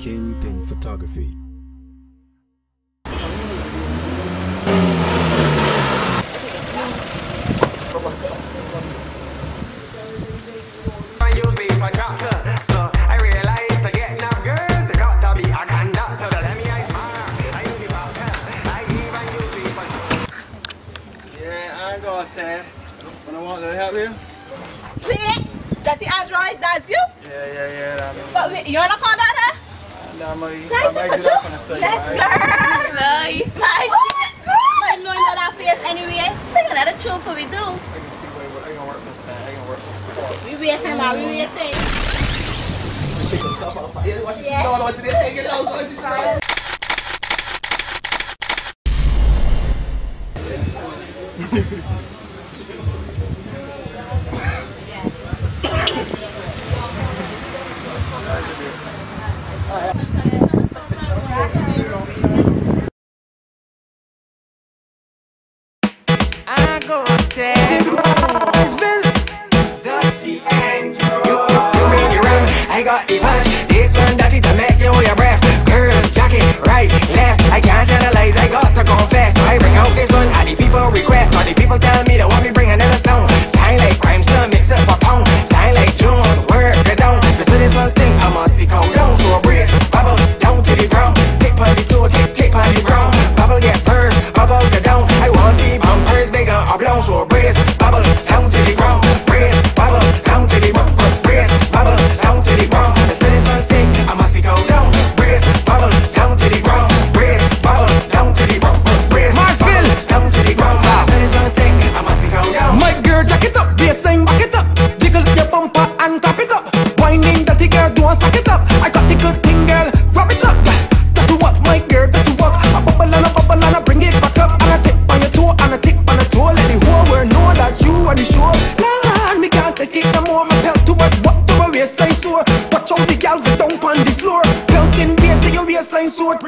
Kingpin Photography. you be a doctor. So I realized to get enough girls, you got to be a conductor. Let me ice I use the vodka. I even use the for Yeah, I got that. When I want to help you? See? That's the Android, that's you? Yeah, yeah, yeah. That But wait, you're not called that, huh? that might, Nice I might for do you. that kind of stuff. Yes, girl. Nice. Nice. Oh my God. I know you know that face anyway. Sing another tune for we do. I can see where I can work this. I can work this. We waiting, man. We waiting. I go tell Dirty You, This one dirty to make you your breath. Girls, jacket, right, left. I can't analyze. I got girl, jack it up, baseline, back it up. Jiggle your bumper and clap it up. Whining, dirty girl, don't stack it up. I got the good thing, girl, grab it up. That you what, my girl, that you what. A bubble and a bubble and a bring it back up. And a tip on your toe and a tip on a toe. Let the whole world know that you on the show. Nah, me can't take it no more. My belt too much, what to my waistline sore. Watch out the gal go down on the floor. Belt in waist to your waistline sore.